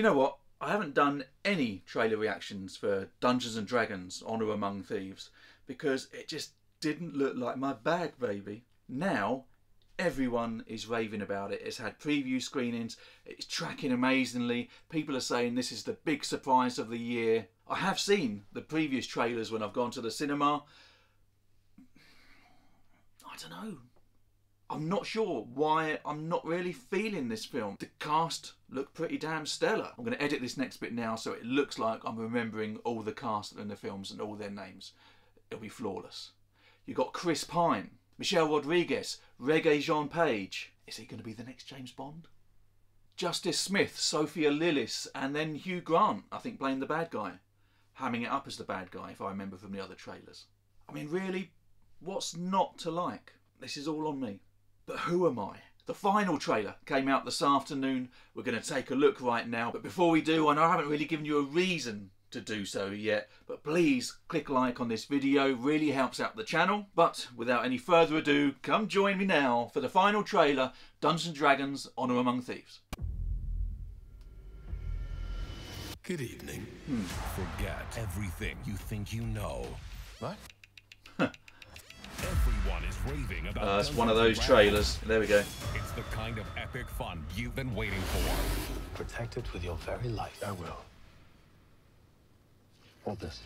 You know what? I haven't done any trailer reactions for Dungeons and Dragons Honor Among Thieves because it just didn't look like my bag, baby. Now, everyone is raving about it. It's had preview screenings, it's tracking amazingly. People are saying this is the big surprise of the year. I have seen the previous trailers when I've gone to the cinema. I don't know. I'm not sure why I'm not really feeling this film. The cast looked pretty damn stellar. I'm going to edit this next bit now so it looks like I'm remembering all the cast in the films and all their names. It'll be flawless. You got Chris Pine, Michelle Rodriguez, Regé-Jean Page. Is he going to be the next James Bond? Justice Smith, Sophia Lillis, and then Hugh Grant, I think, playing the bad guy. Hamming it up as the bad guy, if I remember from the other trailers. I mean, really, what's not to like? This is all on me. But who am I? The final trailer came out this afternoon. We're going to take a look right now. But before we do, I know I haven't really given you a reason to do so yet, but please click like on this video, really helps out the channel. But without any further ado, come join me now for the final trailer, Dungeons & Dragons Honor Among Thieves. Good evening. Hmm. Forget everything you think you know. What? Uh, it's one of those trailers. There we go. It's the kind of epic fun you've been waiting for. Protect it with your very life. I will. Hold this.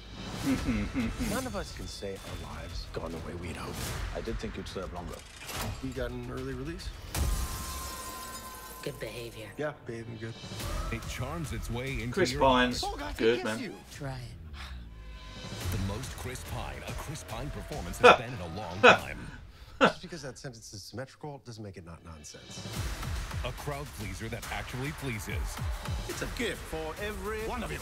None of us can say our lives gone the way we'd hoped. I did think you'd serve longer. You got an early release? Good behavior. Yeah, behaving good. It charms its way into Chris your Pine's heart. good, man. You. Try it. The Chris Pine a Chris Pine performance has been in a long time. Just because that sentence is symmetrical doesn't make it not nonsense. A crowd pleaser that actually pleases. It's a gift for every one of you.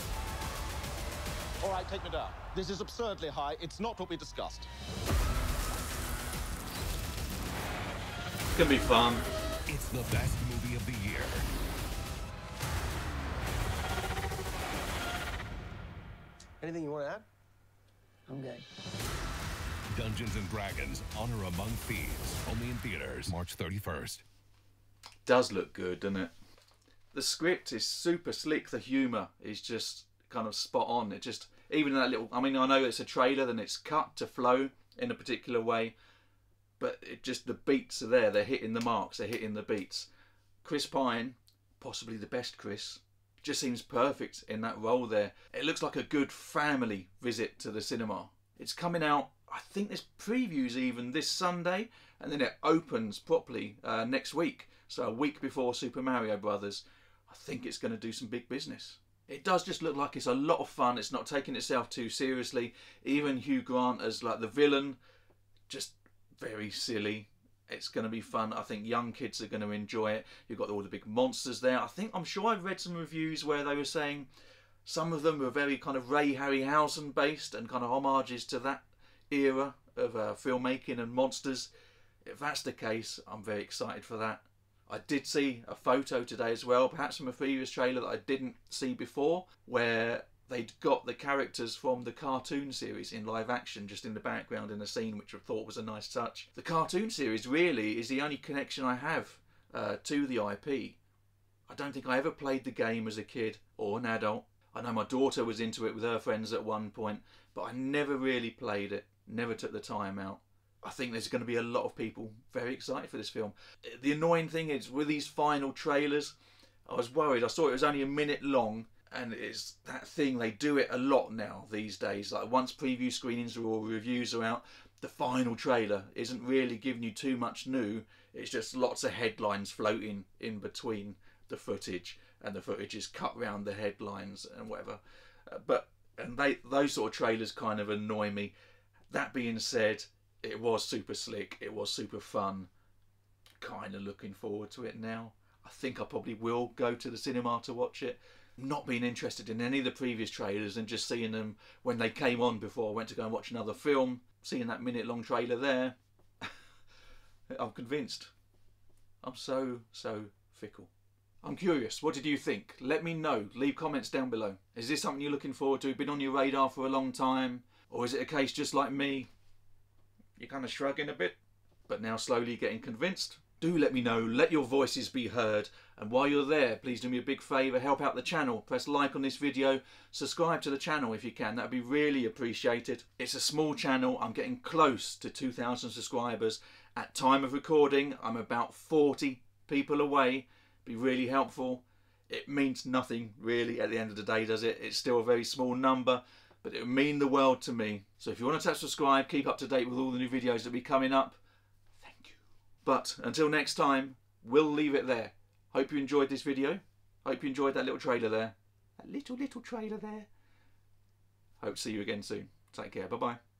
All right, take me down. This is absurdly high. It's not what we discussed. It's going to be fun. It's the best movie of the year. Anything you want to add? I'm good. Dungeons and Dragons Honor Among Thieves. Only in theaters March 31st. Does look good, doesn't it? The script is super slick. The humour is just kind of spot on. It just, even that little, I mean, I know it's a trailer, then it's cut to flow in a particular way, but it just, the beats are there. They're hitting the marks, they're hitting the beats. Chris Pine, possibly the best Chris, just seems perfect in that role there. It looks like a good family visit to the cinema. It's coming out, I think there's previews even this Sunday, and then it opens properly uh, next week. So a week before Super Mario Brothers. I think it's going to do some big business. It does just look like it's a lot of fun. It's not taking itself too seriously. Even Hugh Grant as like the villain, just very silly. It's going to be fun. I think young kids are going to enjoy it. You've got all the big monsters there. I think I'm sure I've read some reviews where they were saying some of them were very kind of Ray Harryhausen based and kind of homages to that era of uh, filmmaking and monsters. If that's the case, I'm very excited for that. I did see a photo today as well, perhaps from a previous trailer that I didn't see before, where they'd got the characters from the cartoon series in live action just in the background in a scene, which I thought was a nice touch. The cartoon series really is the only connection I have uh, to the IP. I don't think I ever played the game as a kid or an adult. I know my daughter was into it with her friends at one point, but I never really played it, never took the time out. I think there's going to be a lot of people very excited for this film. The annoying thing is with these final trailers, I was worried. I saw it was only a minute long, and it's that thing they do it a lot now these days. Like once preview screenings or reviews are out, the final trailer isn't really giving you too much new. It's just lots of headlines floating in between the footage, and the footage is cut round the headlines and whatever. Uh, But and they those sort of trailers kind of annoy me. That being said, it was super slick. It was super fun. Kind of looking forward to it now. I think I probably will go to the cinema to watch it. Not being interested in any of the previous trailers and just seeing them when they came on before I went to go and watch another film, seeing that minute long trailer there, I'm convinced. I'm so, so fickle. I'm curious, what did you think? Let me know. Leave comments down below. Is this something you're looking forward to? Been on your radar for a long time? Or is it a case just like me? You're kind of shrugging a bit, but now slowly getting convinced? Do let me know, let your voices be heard. And while you're there, please do me a big favour, help out the channel. Press like on this video, subscribe to the channel if you can, that'd be really appreciated. It's a small channel, I'm getting close to 2,000 subscribers. At time of recording, I'm about 40 people away. Be really helpful. It means nothing really at the end of the day, does it? It's still a very small number, but it would mean the world to me. So if you want to tap subscribe, keep up to date with all the new videos that will be coming up. But until next time, we'll leave it there. Hope you enjoyed this video. Hope you enjoyed that little trailer there. That little, little trailer there. Hope to see you again soon. Take care. Bye bye.